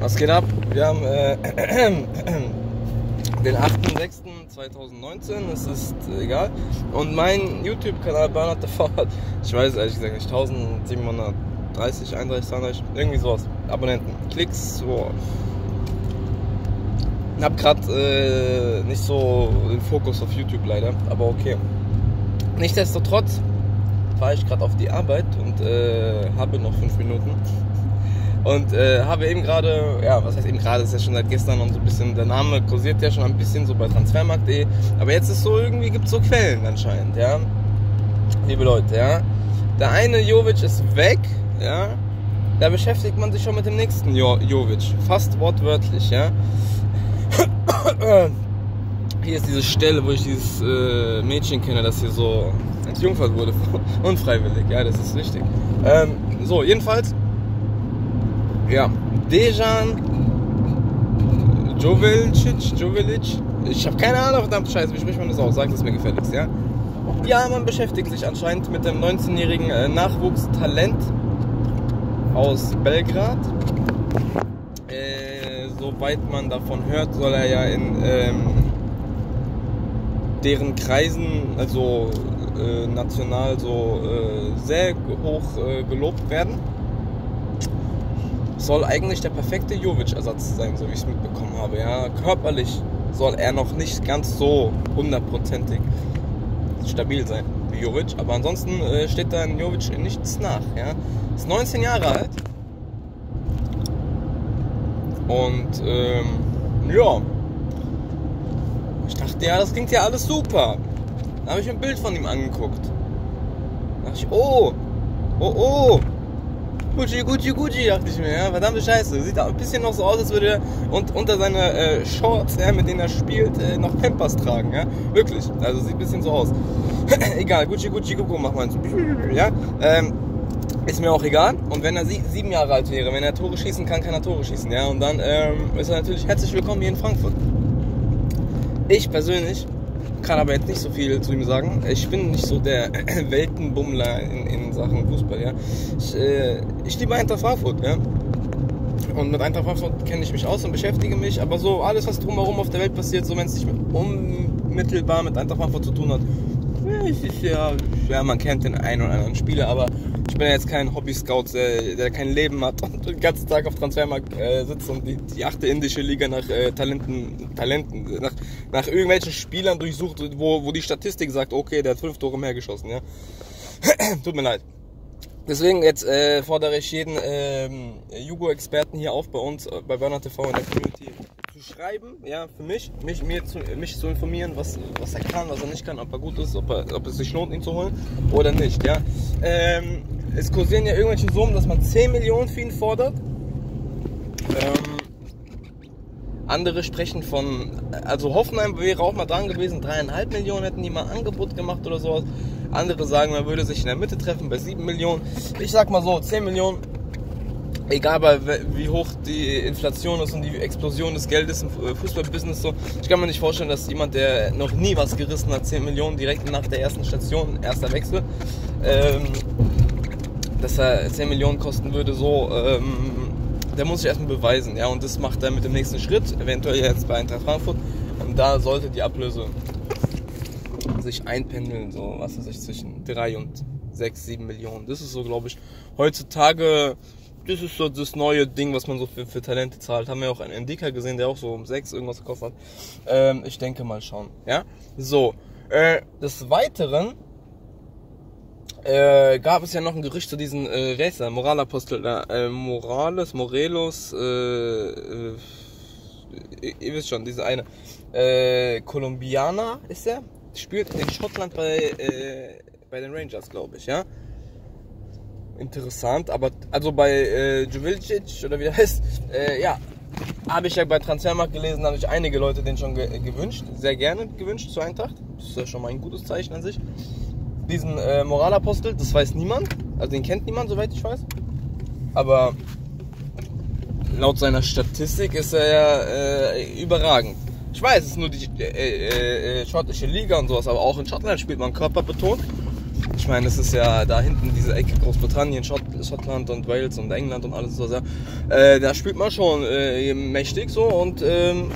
Was geht ab? Wir haben äh, den 8.6.2019, es ist äh, egal. Und mein YouTube-Kanal Bernhard TV hat, ich weiß ehrlich gesagt nicht, 1730, 31, 32, irgendwie sowas. Abonnenten. Klicks, so. Ich hab grad äh, nicht so den Fokus auf YouTube leider, aber okay. Nichtsdestotrotz fahre ich gerade auf die Arbeit und äh, habe noch fünf Minuten. Und äh, habe eben gerade, ja, was heißt eben gerade, ist ja schon seit gestern und so ein bisschen, der Name kursiert ja schon ein bisschen so bei transfermarkt.de. Aber jetzt ist so, irgendwie gibt es so Quellen anscheinend, ja. Liebe Leute, ja. Der eine Jovic ist weg, ja. Da beschäftigt man sich schon mit dem nächsten jo Jovic. Fast wortwörtlich, ja. Hier ist diese Stelle, wo ich dieses äh, Mädchen kenne, das hier so entjungfert wurde. Unfreiwillig, ja, das ist richtig. Ähm, so, jedenfalls ja, Dejan Jovelicic, Jovelic, ich habe keine Ahnung, verdammt scheiße, wie spricht man das aus? Sagt es mir gefälligst, ja? Ja, man beschäftigt sich anscheinend mit dem 19-jährigen äh, Nachwuchstalent aus Belgrad. Äh, soweit man davon hört, soll er ja in ähm, deren Kreisen, also äh, national, so äh, sehr hoch äh, gelobt werden soll eigentlich der perfekte Jovic-Ersatz sein, so wie ich es mitbekommen habe. Ja, körperlich soll er noch nicht ganz so hundertprozentig stabil sein wie Jovic, aber ansonsten äh, steht da Jovic nichts nach. Ja, ist 19 Jahre alt und ähm, ja, ich dachte ja, das klingt ja alles super. Da habe ich ein Bild von ihm angeguckt. Da dachte ich, oh, oh, oh, Gucci, Gucci, Gucci, dachte ich mir, ja, verdammte Scheiße. Sieht ein bisschen noch so aus, als würde er und unter seine äh, Shorts, ja, mit denen er spielt, äh, noch Pampers tragen, ja. Wirklich. Also sieht ein bisschen so aus. egal, Gucci, Gucci, Gucci, mach mal so, ja. Ähm, ist mir auch egal. Und wenn er sie, sieben Jahre alt wäre, wenn er Tore schießen kann, kann er Tore schießen, ja. Und dann ähm, ist er natürlich herzlich willkommen hier in Frankfurt. Ich persönlich kann aber jetzt nicht so viel zu ihm sagen. Ich bin nicht so der Weltenbummler in, in Sachen Fußball. Ja. Ich, äh, ich liebe Eintracht Frankfurt. Ja. Und mit Eintracht Frankfurt kenne ich mich aus und beschäftige mich. Aber so alles, was drumherum auf der Welt passiert, so wenn es nicht unmittelbar mit Eintracht Frankfurt zu tun hat, ja, ja, man kennt den einen oder anderen Spieler, aber ich bin ja jetzt kein Hobby-Scout, der, der, kein Leben hat und den ganzen Tag auf Transfermarkt äh, sitzt und die, achte indische Liga nach äh, Talenten, Talenten nach, nach irgendwelchen Spielern durchsucht, wo, wo die Statistik sagt, okay, der hat fünf Tore mehr geschossen, ja. Tut mir leid. Deswegen jetzt äh, fordere ich jeden ähm, Jugo-Experten hier auf bei uns, äh, bei Burner TV in der Community zu schreiben, ja, für mich, mich, mir zu, mich zu informieren, was, was er kann, was er nicht kann, ob er gut ist, ob, er, ob es sich lohnt, ihn zu holen oder nicht, ja. Ähm, es kursieren ja irgendwelche Summen, dass man 10 Millionen für ihn fordert. Ähm, andere sprechen von, also Hoffenheim wäre auch mal dran gewesen, dreieinhalb Millionen hätten die mal Angebot gemacht oder sowas. Andere sagen, man würde sich in der Mitte treffen bei 7 Millionen. Ich sag mal so, 10 Millionen egal wie hoch die Inflation ist und die Explosion des Geldes im Fußballbusiness so, ich kann mir nicht vorstellen, dass jemand, der noch nie was gerissen hat, 10 Millionen direkt nach der ersten Station, erster Wechsel, ähm, dass er 10 Millionen kosten würde, so, ähm, der muss sich erstmal beweisen, ja, und das macht er mit dem nächsten Schritt, eventuell jetzt bei Eintracht Frankfurt, und da sollte die Ablöse sich einpendeln, so, was weiß ich, zwischen 3 und 6, 7 Millionen. Das ist so, glaube ich, heutzutage das ist so das neue Ding, was man so für, für Talente zahlt. Haben wir auch einen Endika gesehen, der auch so um 6 irgendwas gekostet hat. Ähm, ich denke mal schauen. Ja? So. Äh, des Weiteren äh, gab es ja noch ein Gerücht zu diesen äh, wer? Moralapostel da, äh, Morales, Morelos, äh, äh, ihr wisst schon, diese eine äh, Kolumbianer ist er, spielt in Schottland bei äh, bei den Rangers, glaube ich, ja interessant. Aber also bei äh, Jovicic oder wie der heißt, äh, ja, habe ich ja bei Transfermarkt gelesen, habe ich einige Leute den schon ge gewünscht, sehr gerne gewünscht zur Eintracht. Das ist ja schon mal ein gutes Zeichen an sich. Diesen äh, Moralapostel, das weiß niemand, also den kennt niemand, soweit ich weiß. Aber laut seiner Statistik ist er ja äh, überragend. Ich weiß, es ist nur die äh, äh, äh schottische Liga und sowas, aber auch in Schottland spielt man körperbetont. Ich meine, es ist ja da hinten diese Ecke Großbritannien, Schott Schottland und Wales und England und alles so. Äh, da spielt man schon äh, mächtig so und ähm,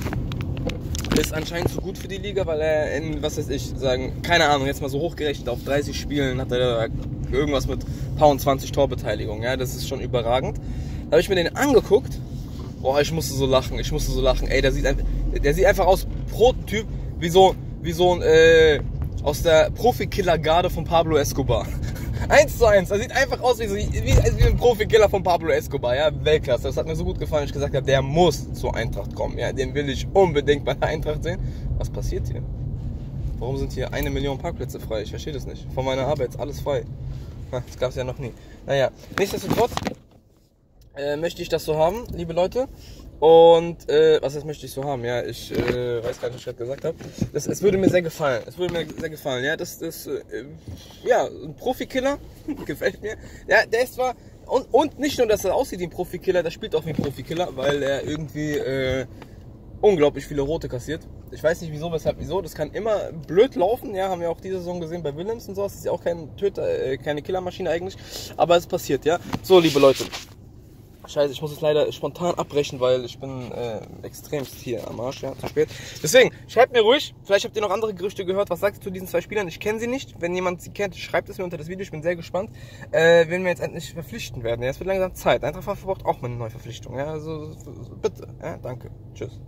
ist anscheinend zu gut für die Liga, weil er in, was weiß ich, sagen, keine Ahnung, jetzt mal so hochgerechnet, auf 30 Spielen hat er irgendwas mit paar und 20 Torbeteiligung. Ja, das ist schon überragend. Da habe ich mir den angeguckt. Boah, ich musste so lachen, ich musste so lachen. Ey, der sieht, der sieht einfach aus Prototyp wie so, wie so ein, äh, aus der Profikiller-Garde von Pablo Escobar. eins zu eins. Er sieht einfach aus wie, so, wie, wie ein Profikiller von Pablo Escobar. Ja, Weltklasse. Das hat mir so gut gefallen, dass ich gesagt habe, der muss zur Eintracht kommen. Ja, den will ich unbedingt bei der Eintracht sehen. Was passiert hier? Warum sind hier eine Million Parkplätze frei? Ich verstehe das nicht. Von meiner Arbeit ist alles frei. Das gab es ja noch nie. Naja, nichtsdestotrotz äh, möchte ich das so haben, liebe Leute. Und äh, was das möchte ich so haben? Ja, ich äh, weiß gar nicht, was ich gerade gesagt habe. Es würde mir sehr gefallen. Es würde mir sehr gefallen. Ja, das ist äh, ja ein Profikiller. Gefällt mir. Ja, der ist zwar und, und nicht nur, dass er aussieht wie ein Profikiller, der spielt auch wie ein Profikiller, weil er irgendwie äh, unglaublich viele Rote kassiert. Ich weiß nicht wieso, weshalb, wieso. Das kann immer blöd laufen. Ja, haben wir auch diese Saison gesehen bei Willems und so. Das ist ja auch kein Töter, äh, keine Killermaschine eigentlich. Aber es passiert, ja. So, liebe Leute. Scheiße, ich muss jetzt leider spontan abbrechen, weil ich bin äh, extremst hier am Arsch, ja, zu spät. Deswegen, schreibt mir ruhig, vielleicht habt ihr noch andere Gerüchte gehört, was sagt ihr zu diesen zwei Spielern? Ich kenne sie nicht. Wenn jemand sie kennt, schreibt es mir unter das Video, ich bin sehr gespannt, äh, wen wir jetzt endlich verpflichten werden. Ja, es wird langsam Zeit. Eintracht Frankfurt auch mal eine neue Verpflichtung, ja, also bitte, ja, danke, tschüss.